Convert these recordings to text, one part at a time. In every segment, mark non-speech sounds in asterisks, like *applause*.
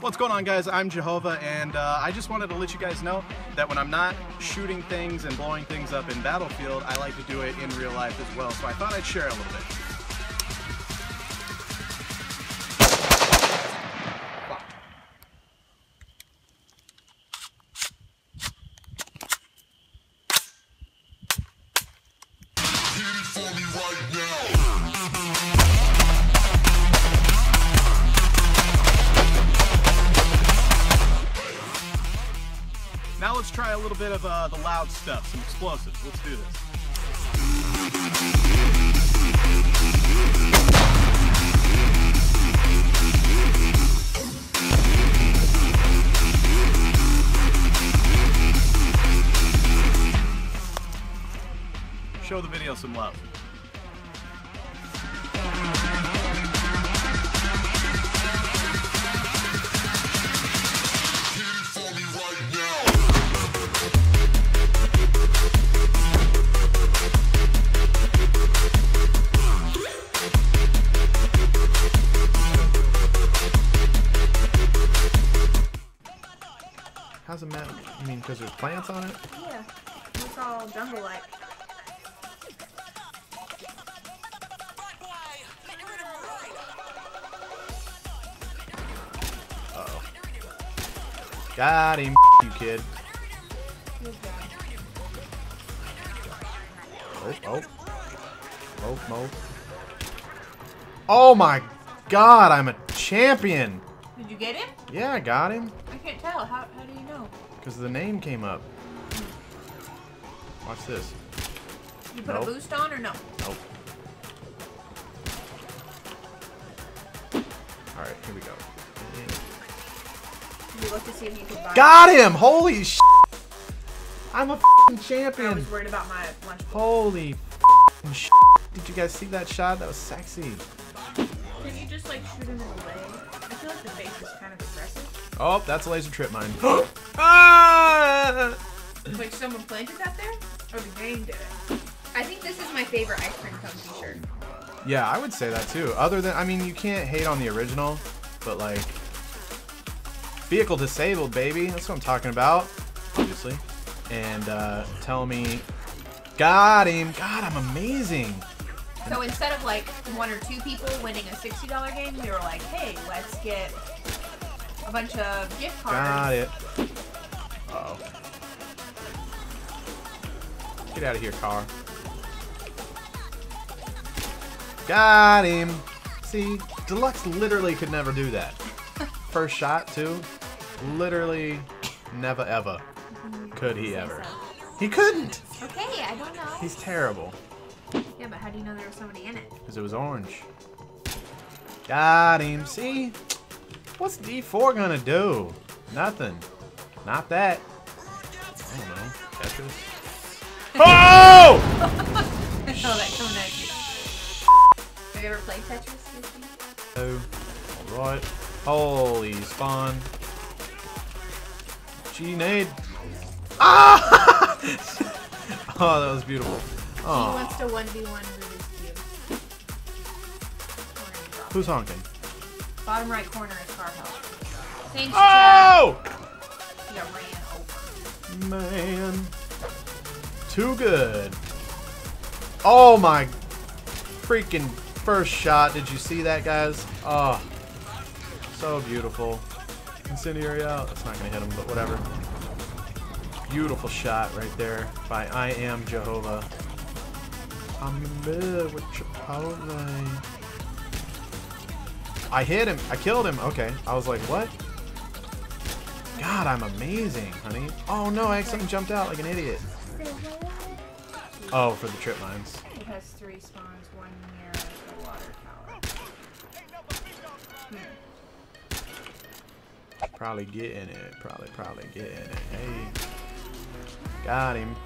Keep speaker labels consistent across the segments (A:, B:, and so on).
A: What's going on guys? I'm Jahova and uh, I just wanted to let you guys know that when I'm not shooting things and blowing things up in Battlefield, I like to do it in real life as well. So I thought I'd share a little bit. A little bit of uh, the loud stuff, some explosives. Let's do this. Show the video some love.
B: All jungle-like.
C: Got him, you kid. Oh, oh. Oh, oh. Oh my god, I'm a champion!
B: Did you get him?
C: Yeah, I got him.
B: I can't tell. How, how do you know?
C: Because the name came up. Watch this.
B: You put
C: Nope.
B: a boost on or no?
C: Nope. Alright, here we go.
B: You look to see if you could buy
C: Got him! Holy sh! I'm a f***ing
B: I
C: champion!
B: was worried about my lunch.
C: Holy f***ing sh! Did you guys see that shot? That was sexy.
B: Can you just like shoot him in the leg? I feel like the face is kind of aggressive.
C: Oh, that's a laser trip mine. *gasps* *gasps* ah!
B: Like someone planted that there? Or the game did it? I think this is my favorite ice cream cone t-shirt.
C: Yeah, I would say that too. Other than, I mean, you can't hate on the original, but like, vehicle disabled, baby. That's what I'm talking about, obviously. And uh, tell me, got him. God, I'm amazing.
B: So instead of like one or two people winning a $60 game, we were like, hey, let's get a bunch of gift cards.
C: Got it. Uh oh. Get out of here, car. Got him. See, Deluxe literally could never do that. *laughs* First shot, too. Literally, never ever mm-hmm. could he ever. He couldn't.
B: Okay, I don't know.
C: He's terrible
B: Yeah, but how do you know there was somebody in it?
C: because it was orange. Got him. See, what's D4 gonna do? Nothing. Not that. I don't know. Tetris. Oh,
B: that coming at you. Have you ever played Tetris?
C: Oh, alright. Holy spawn. G nade. Ah! *laughs* oh, that was beautiful.
B: He
C: Oh,
B: wants to 1v1 Rubik's Cube. Corner you drop.
C: who's honking?
B: Bottom right corner is car help. Thanks,
C: Oh!
B: Chad. He ran over.
C: Man. Too good. Oh my freaking first shot. Did you see that, guys? Oh, so beautiful. Incendiary out. That's not going to hit him, but whatever. Beautiful shot right there by I Am Jahova. I'm in bed with Chipotle. I hit him. I killed him. Okay. I was like, what? God, I'm amazing, honey. Oh no, I accidentally jumped out like an idiot. Oh, for the trip mines.
B: It has three spawns, one near the water tower. Hmm.
C: Probably getting it. Probably, probably getting it. Hey. Got him.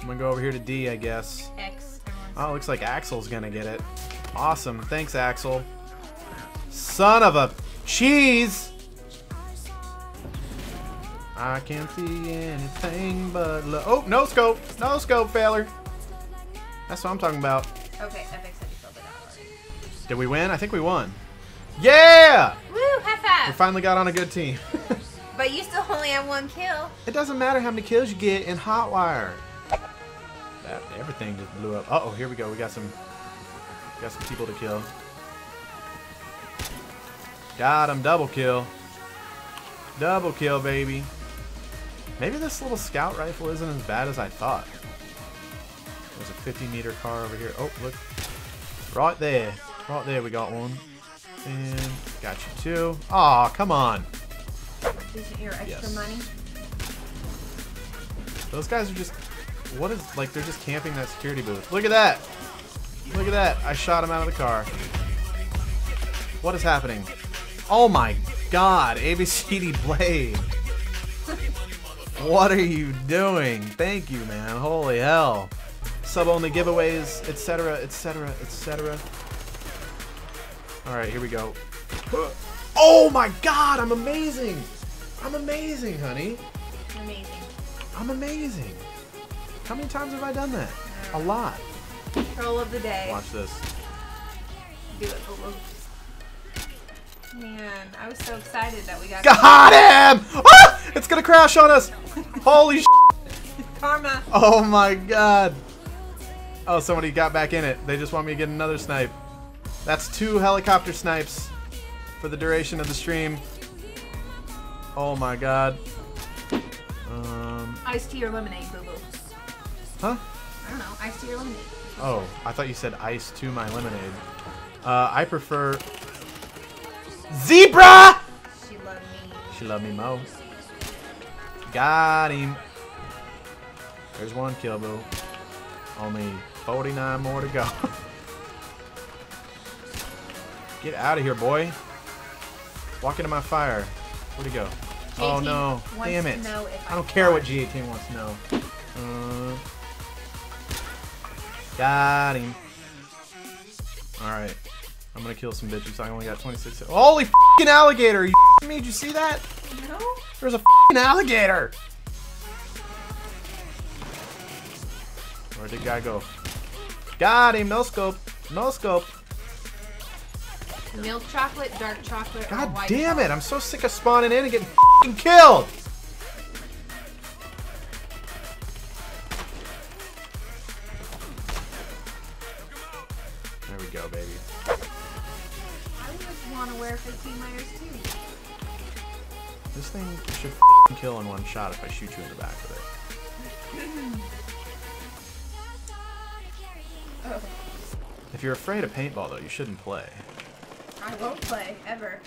C: I'm gonna go over here to D, I guess.
B: X.
C: Oh, looks like Axel's gonna get it. Awesome. Thanks, Axel. Son of a cheese! I can't see anything but lo- Oh, no scope! No scope, failure! That's what I'm talking about.
B: Okay, FX said you filled it out already.
C: Did we win? I think we won. Yeah!
B: Woo! half
C: We finally got on a good team. *laughs*
B: But you still only have one kill.
C: it doesn't matter how many kills you get in Hotwire. That everything just blew up. Uh oh, here we go. We got some got some people to kill. Got him, double kill. Double kill, baby. Maybe this little scout rifle isn't as bad as I thought. There's a 50 meter car over here. Oh, look. Right there. Right there we got one. And got you too. Aw, come on.
B: Isn't your extra
C: Yes.
B: money?
C: Those guys are just. What is. Like, they're just camping that security booth. Look at that! Look at that. I shot him out of the car. What is happening? Oh my god, ABCD Blade. What are you doing? Thank you, man. Holy hell. Sub only giveaways, etc., etc., etc. Alright, here we go. Oh my god, I'm amazing! I'm amazing, honey.
B: Amazing.
C: I'm amazing. How many times have I done that? A lot.
B: Troll of the day.
C: Watch this.
B: Do it, Man, I was so excited that we got
C: Got him! Ah! It's gonna crash on us! Holy sh!
B: karma.
C: Oh my god. Oh, somebody got back in it. They just want me to get another snipe. That's two helicopter snipes for the duration of the stream. Oh my god. Um,
B: Iced tea or lemonade, boo boo.
C: huh?
B: I don't know. Iced tea or lemonade.
C: Oh, I thought you said ice to my lemonade. Uh, I prefer zebra.
B: She loved me.
C: She love me mo. Got him. There's one kill, boo. Only 49 more to go. *laughs* Get out of here, boy. Walk into my fire. Where'd he go? Oh
B: J-Team
C: no.
B: wants
C: Damn
B: to
C: it.
B: know if
C: I don't care what. G18 wants to know. Uh, got him. Alright. I'm gonna kill some bitches. I only got 26. Holy fing alligator! You f***ing me? Did you see that?
B: No?
C: There's a fing alligator! Where'd the guy go? Got him! No scope! No scope!
B: Milk chocolate, dark chocolate,
C: God damn it! I'm so sick of spawning in and getting fing killed! This thing should fing kill in one shot if I shoot you in the back of it.
B: Oh,
C: If you're afraid of paintball, though, you shouldn't play.
B: I won't play ever.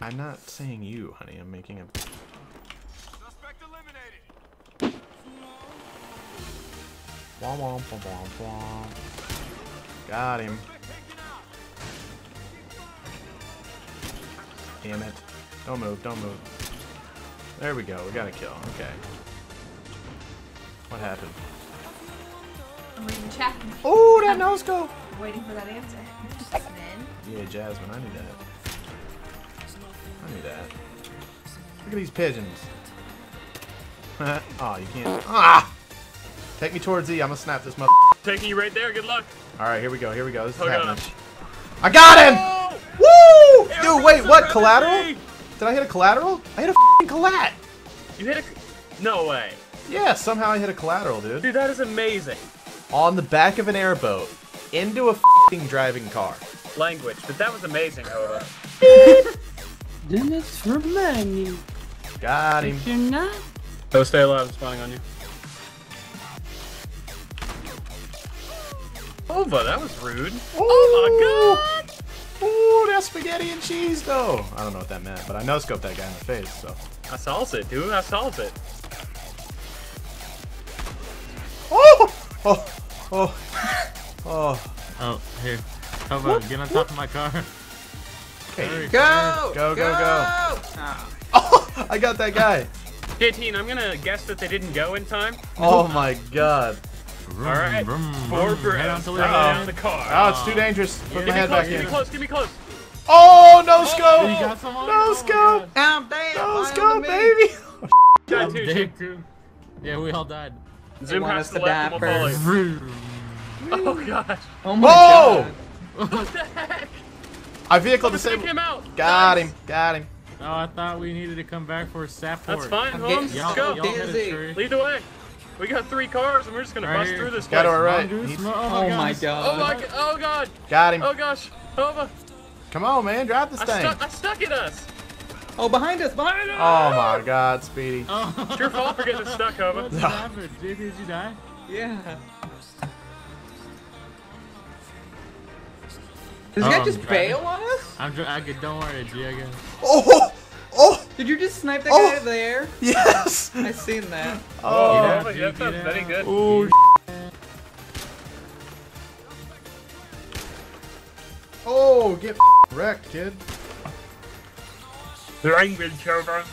C: I'm not saying you, honey. I'm making a.
D: Suspect eliminated.
C: Wah, wah, wah, wah, wah. Got him. Damn it. Don't move, don't move. There we go. We got a kill. Okay. What happened?
B: I'm reading chat.
C: Oh, that no scope!
B: I'm waiting for that answer. Then,
C: Yeah, Jasmine, I need that. I need that. Look at these pigeons. *laughs* oh, you can't. Ah! Take me towards E. I'm gonna snap this mother.
D: Taking you right there. Good luck.
C: All right, here we go. Here we go. This is
D: Hold on.
C: happening. I got him!
D: Oh!
C: Woo! Dude, wait, what?
D: around
C: Collateral?
D: Me!
C: Did I hit a collateral? I hit a fing collat.
D: You hit a. No way.
C: Yeah, somehow I hit a collateral, dude.
D: Dude, that is amazing.
C: On the back of an airboat into a fing driving car.
D: Language, but that was amazing, however. *laughs*
E: Then it's remind you.
C: Got him.
E: If you're not,
D: Oh, stay alive. I'm spawning on you. Ova, that was rude. Oh my god!
C: Ooh, that's spaghetti and cheese, though. I don't know what that meant, but I no scoped that guy in the face, so.
D: I solves it, dude. I solves it.
C: Oh! Oh! Oh! Oh! *laughs*
F: Oh, here. How about get on top of my car?
C: Okay.
E: go,
C: Go, go, go. Ah. Oh! *laughs* I got that guy.
D: 18, I'm gonna guess that they didn't go in time.
C: Oh my god.
F: Vroom,
D: Alright.
F: vroom,
D: Four
F: vroom. Head on to
D: Bring
C: Uh-oh.
D: the car.
C: Oh, it's too dangerous. Put
D: Give
C: my
D: me
C: head
D: close,
C: back
D: give me close, give me close.
C: Oh, no scope!
F: You got someone?
C: No
F: Oh,
C: scope!
E: I'm dead.
C: No scope, baby!
D: Guy
F: I'm
D: two,
F: too. Yeah, we all died.
D: Zoom has to
E: to
D: left
E: die
D: and we'll follow you.
F: Vroom.
D: Oh gosh.
E: Oh my
C: Whoa!
E: god.
D: What the heck?
C: I vehicle
D: Someone take
C: disabled.
D: him out.
C: Got
D: Nice.
C: him. Got him.
F: Oh, I thought we needed to come back for a sap
D: That's fine,
E: I'm
D: Holmes.
E: getting
D: Let's go.
F: y'all hit a
E: Dizzy.
F: tree.
D: Lead the way. We got three cars, and we're just gonna
F: Right
D: bust
F: here.
D: through this
C: Got it
D: place.
C: right.
F: Mongoose,
C: He's-
F: oh,
E: oh my god.
D: Oh my god! Oh god!
C: Got him.
D: Oh gosh! Hova!
C: Come on, man. Drive this
D: I
C: thing.
D: stuck! I stuck at us!
E: Oh, behind us, behind us!
C: Oh my god, Speedy. *laughs*
F: Oh.
D: It's your fault for getting stuck, Hova.
F: What *laughs* happened? Did, did you die?
E: Yeah. Does this
F: Oh,
E: guy
F: I'm
E: just bail on us?
F: I'm dr- I could, don't worry, G, I guess.
C: Oh! Oh!
E: Did you just snipe that
C: Oh.
E: guy there?
C: Yes!
E: I seen that.
C: Oh!
F: Yeah.
D: Hova, yeah, that sounds very good.
C: Oh, oh, get wrecked, kid.
D: Language, Hova.